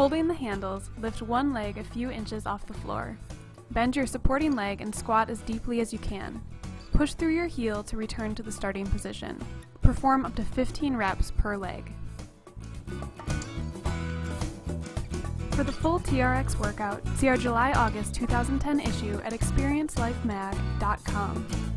Holding the handles, lift one leg a few inches off the floor. Bend your supporting leg and squat as deeply as you can. Push through your heel to return to the starting position. Perform up to 15 reps per leg. For the full TRX workout, see our July-August 2010 issue at experiencelifemag.com.